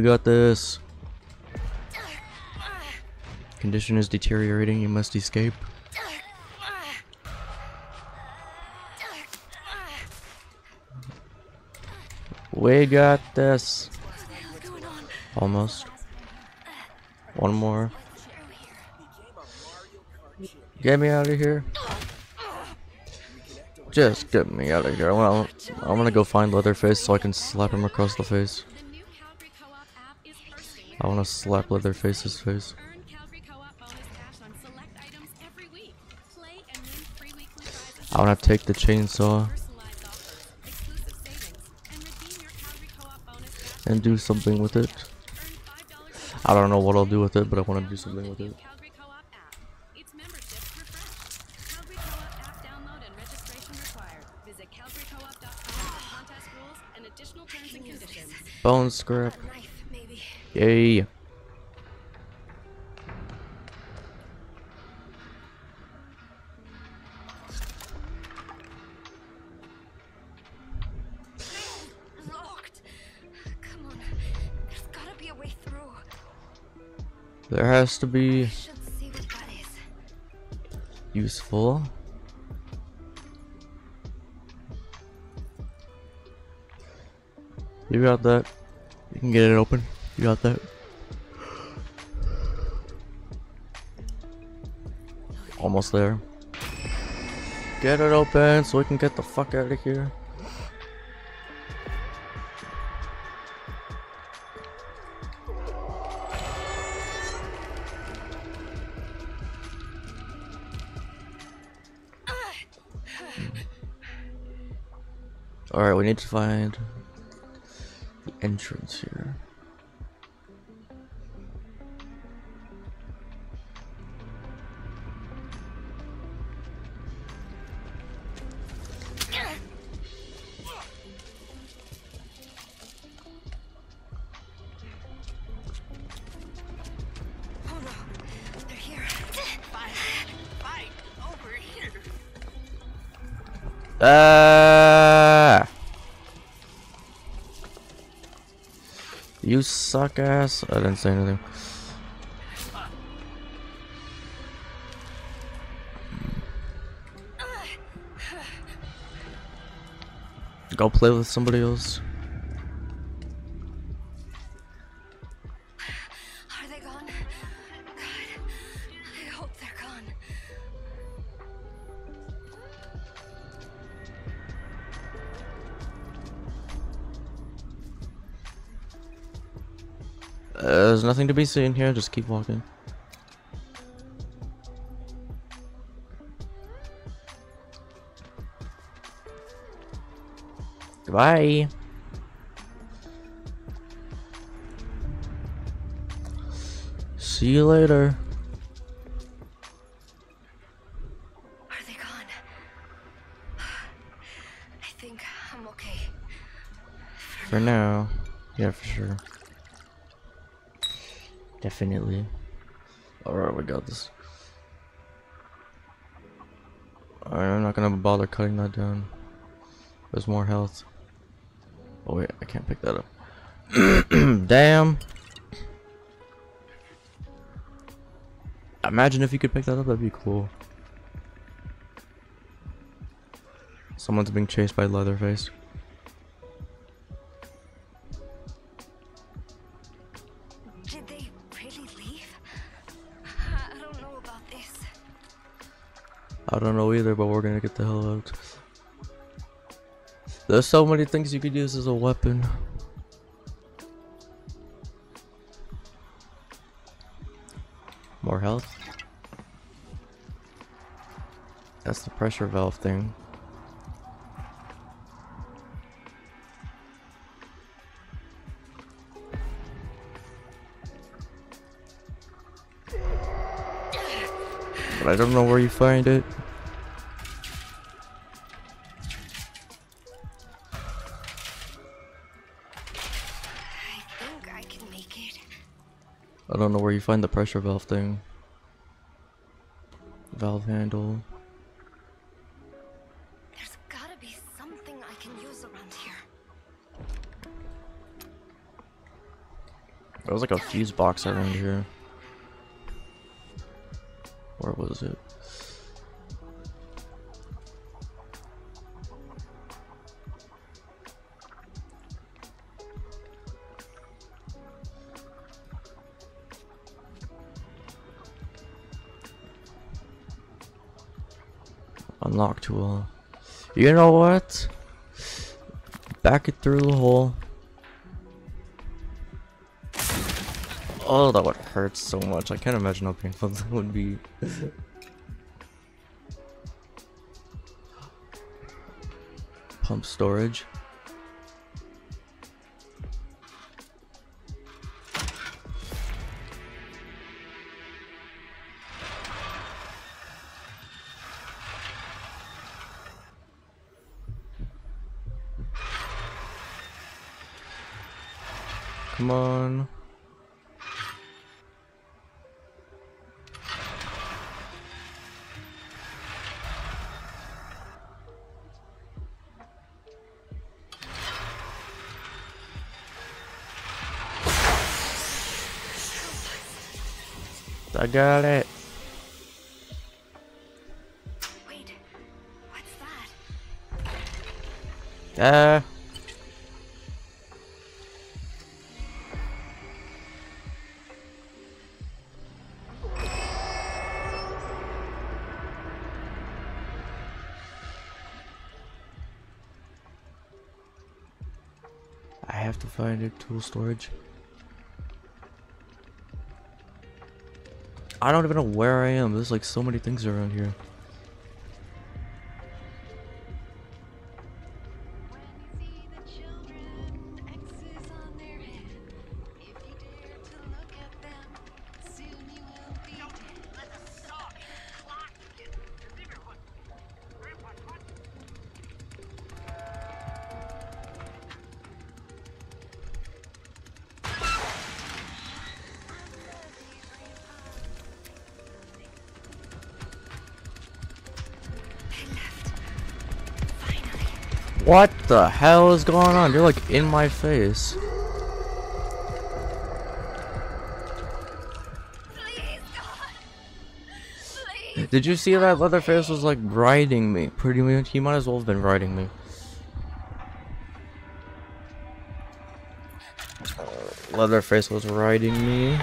We got this. Condition is deteriorating. You must escape. We got this. Almost. One more. Get me out of here. Just get me out of here. I wanna, I wanna go find Leatherface so I can slap him across the face. Week. want to slap weekly prizes. I wanna take the chainsaw Personalized offers, exclusive savings, and redeem your Calgary Co-op bonus cash. and do something with it. I don't know what I'll do with it, but I wanna do something with it. Calgary Co-op app. It's membership refreshed. Calgary Co-op app download and registration required. Visit calgarycoop.com for contest rules and additional terms and conditions. Bone scrap. Maybe. Yay. Locked. Come on. There's gotta be a way through. There has to be useful. You got that. You can get it open. You got that. Almost there. Get it open so we can get the fuck out of here. Alright, we need to find the entrance here. Ah! You suck ass. I didn't say anything. Go play with somebody else. Uh, there's nothing to be seen here. Just keep walking. Goodbye. See you later. Are they gone? I think I'm okay. For now. Yeah, for sure. Definitely. Alright, we got this. Alright, I'm not gonna bother cutting that down. There's more health. Oh wait, I can't pick that up. Damn. Imagine if you could pick that up, that'd be cool. Someone's being chased by Leatherface. I don't know either, but we're gonna get the hell out. There's so many things you could use as a weapon. More health. That's the pressure valve thing. I don't know where you find it. I think I can make it. I don't know where you find the pressure valve thing. Valve handle. There's gotta be something I can use around here. There was like a fuse box around here. Was it? Unlock tool. You know what? Back it through the hole. Oh, that would hurt so much. I can't imagine how painful that would be. Pump storage. Come on. I got it. Wait, what's that? Uh. I have to find a Tool storage. I don't even know where I am. There's like so many things around here. What the hell is going on? You're like in my face. Did you see that Leatherface was like riding me? Pretty much, he might as well have been riding me. Uh, Leatherface was riding me.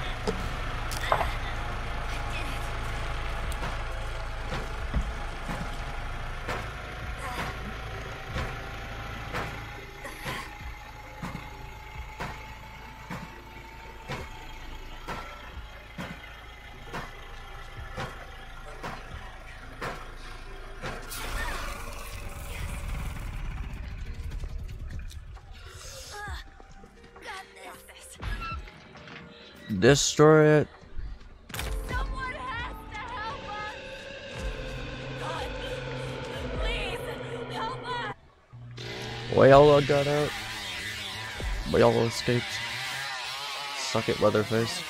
Help us. Wayala got out. Wayala escaped. Suck it, Leatherface.